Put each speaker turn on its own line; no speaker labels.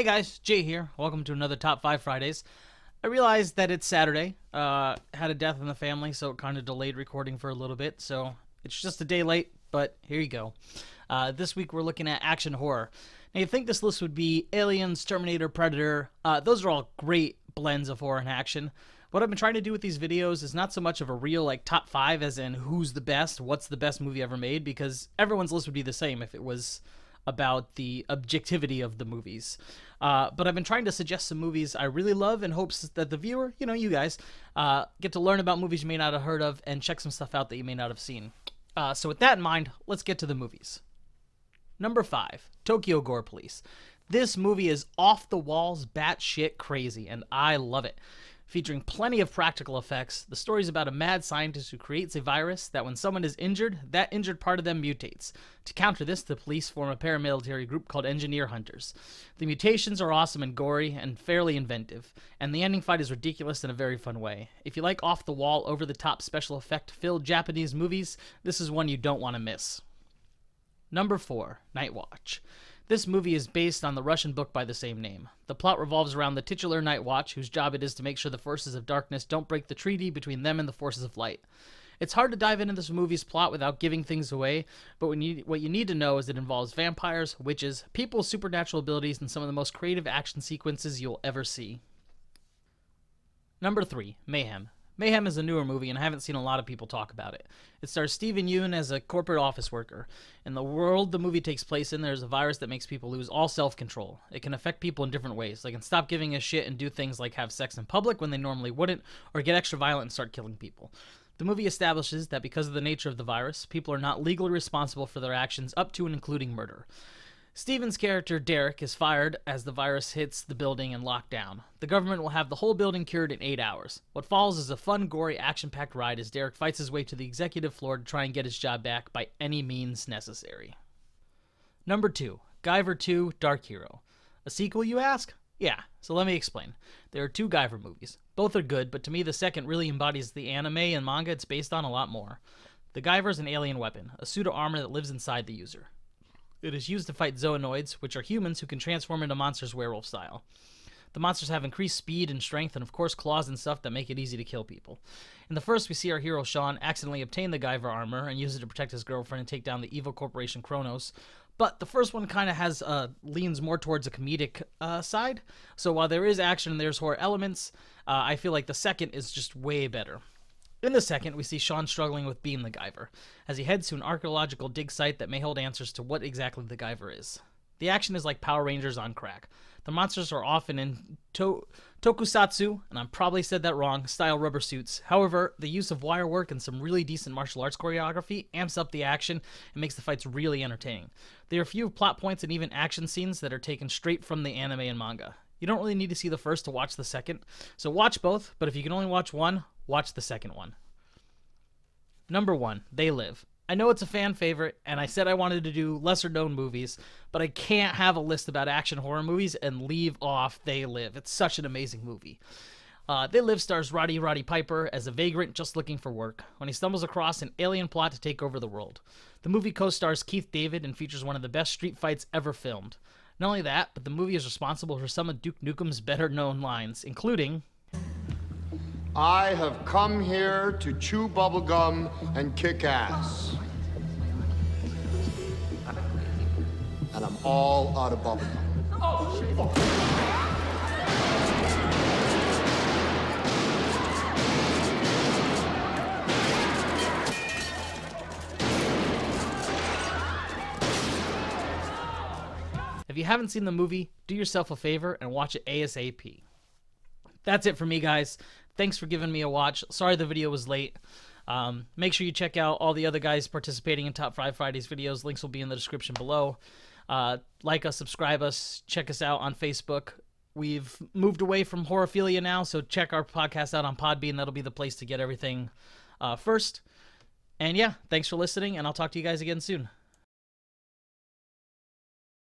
Hey guys, Jay here. Welcome to another Top 5 Fridays. I realized that it's Saturday. Uh, had a death in the family, so it kind of delayed recording for a little bit. So it's just a day late, but here you go. Uh, this week we're looking at action horror. Now you think this list would be Aliens, Terminator, Predator. Uh, those are all great blends of horror and action. What I've been trying to do with these videos is not so much of a real like top five as in who's the best, what's the best movie ever made, because everyone's list would be the same if it was about the objectivity of the movies. Uh, but I've been trying to suggest some movies I really love in hopes that the viewer, you know, you guys, uh, get to learn about movies you may not have heard of and check some stuff out that you may not have seen. Uh, so with that in mind, let's get to the movies. Number five, Tokyo Gore Police. This movie is off the walls, batshit crazy, and I love it featuring plenty of practical effects. The story is about a mad scientist who creates a virus that when someone is injured, that injured part of them mutates. To counter this, the police form a paramilitary group called Engineer Hunters. The mutations are awesome and gory and fairly inventive, and the ending fight is ridiculous in a very fun way. If you like off the wall, over the top special effect filled Japanese movies, this is one you don't want to miss. Number 4, Night Watch. This movie is based on the Russian book by the same name. The plot revolves around the titular Night Watch, whose job it is to make sure the forces of darkness don't break the treaty between them and the forces of light. It's hard to dive into this movie's plot without giving things away, but what you, what you need to know is it involves vampires, witches, people's supernatural abilities, and some of the most creative action sequences you'll ever see. Number 3, Mayhem. Mayhem is a newer movie, and I haven't seen a lot of people talk about it. It stars Steven Yeun as a corporate office worker. In the world the movie takes place in, there's a virus that makes people lose all self control. It can affect people in different ways. They can stop giving a shit and do things like have sex in public when they normally wouldn't, or get extra violent and start killing people. The movie establishes that because of the nature of the virus, people are not legally responsible for their actions up to and including murder. Steven's character, Derek, is fired as the virus hits the building and lockdown. The government will have the whole building cured in eight hours. What follows is a fun, gory, action packed ride as Derek fights his way to the executive floor to try and get his job back by any means necessary. Number 2 Guyver 2 Dark Hero. A sequel, you ask? Yeah, so let me explain. There are two Guyver movies. Both are good, but to me, the second really embodies the anime and manga it's based on a lot more. The Guyver is an alien weapon, a suit of armor that lives inside the user. It is used to fight zoanoids, which are humans who can transform into monsters werewolf style. The monsters have increased speed and strength, and of course, claws and stuff that make it easy to kill people. In the first, we see our hero Sean accidentally obtain the Guyver armor and use it to protect his girlfriend and take down the evil corporation Chronos. But the first one kind of has uh, leans more towards a comedic uh, side. So while there is action and there's horror elements, uh, I feel like the second is just way better. In the second, we see Sean struggling with being the Guyver, as he heads to an archaeological dig site that may hold answers to what exactly the Guyver is. The action is like Power Rangers on crack. The monsters are often in to- tokusatsu, and I probably said that wrong, style rubber suits. However, the use of wire work and some really decent martial arts choreography amps up the action and makes the fights really entertaining. There are a few plot points and even action scenes that are taken straight from the anime and manga. You don't really need to see the first to watch the second, so watch both, but if you can only watch one, watch the second one. Number one, They Live. I know it's a fan favorite, and I said I wanted to do lesser known movies, but I can't have a list about action horror movies and leave off They Live. It's such an amazing movie. Uh, they Live stars Roddy Roddy Piper as a vagrant just looking for work when he stumbles across an alien plot to take over the world. The movie co stars Keith David and features one of the best street fights ever filmed. Not only that, but the movie is responsible for some of Duke Nukem's better known lines, including
I have come here to chew bubblegum and kick ass. And I'm all out of bubblegum.
Oh, if you haven't seen the movie, do yourself a favor and watch it ASAP. That's it for me, guys. Thanks for giving me a watch. Sorry the video was late. Um, make sure you check out all the other guys participating in Top 5 Fridays videos. Links will be in the description below. Uh, like us, subscribe us, check us out on Facebook. We've moved away from horophilia now, so check our podcast out on Podbean. That'll be the place to get everything uh, first. And yeah, thanks for listening, and I'll talk to you guys again soon.